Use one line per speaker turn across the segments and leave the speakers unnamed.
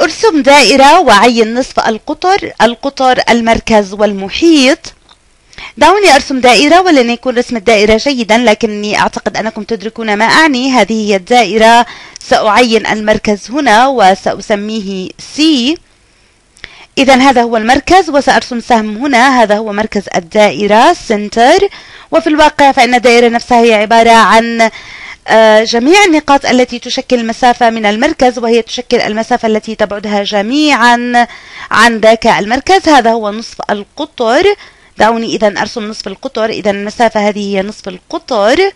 أرسم دائرة وعين نصف القطر القطر المركز والمحيط. دعوني أرسم دائرة ولن يكون رسم الدائرة جيدا لكني أعتقد أنكم تدركون ما أعني. هذه هي الدائرة. سأعين المركز هنا وسأسميه C. إذا هذا هو المركز وسأرسم سهم هنا. هذا هو مركز الدائرة سنتر. وفي الواقع فإن الدائرة نفسها هي عبارة عن جميع النقاط التي تشكل المسافة من المركز وهي تشكل المسافة التي تبعدها جميعا عن ذاك المركز. هذا هو نصف القطر. دعوني إذا أرسم نصف القطر. إذا المسافة هذه هي نصف القطر.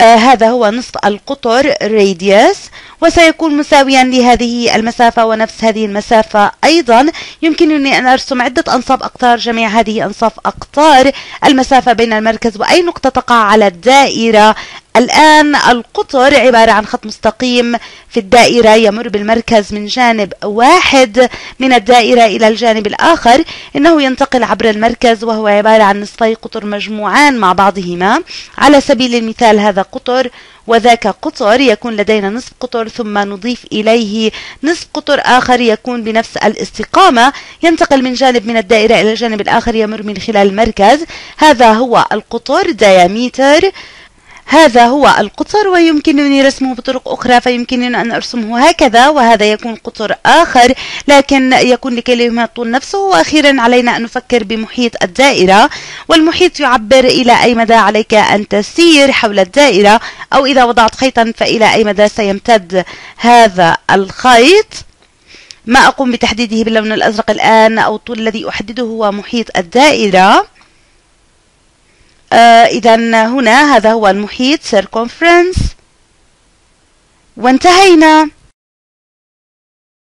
آه هذا هو نصف القطر radius. وسيكون مساويا لهذه المسافة ونفس هذه المسافة أيضا. يمكنني أن أرسم عدة أنصاف أقطار جميع هذه أنصاف أقطار. المسافة بين المركز وأي نقطة تقع على الدائرة. الآن القطر عبارة عن خط مستقيم في الدائرة يمر بالمركز من جانب واحد من الدائرة إلى الجانب الآخر. إنه ينتقل عبر المركز وهو عبارة عن نصفي قطر مجموعان مع بعضهما. على سبيل المثال هذا قطر وذاك قطر يكون لدينا نصف قطر ثم نضيف إليه نصف قطر آخر يكون بنفس الاستقامة. ينتقل من جانب من الدائرة إلى الجانب الآخر يمر من خلال المركز. هذا هو القطر diameter هذا هو القطر ويمكنني رسمه بطرق أخرى فيمكنني أن أرسمه هكذا وهذا يكون قطر آخر لكن يكون لكلمة الطول نفسه وأخيرا علينا أن نفكر بمحيط الدائرة والمحيط يعبر إلى أي مدى عليك أن تسير حول الدائرة أو إذا وضعت خيطا فإلى أي مدى سيمتد هذا الخيط. ما أقوم بتحديده باللون الأزرق الآن أو الطول الذي أحدده هو محيط الدائرة. إذا هنا هذا هو المحيط circumference. وانتهينا.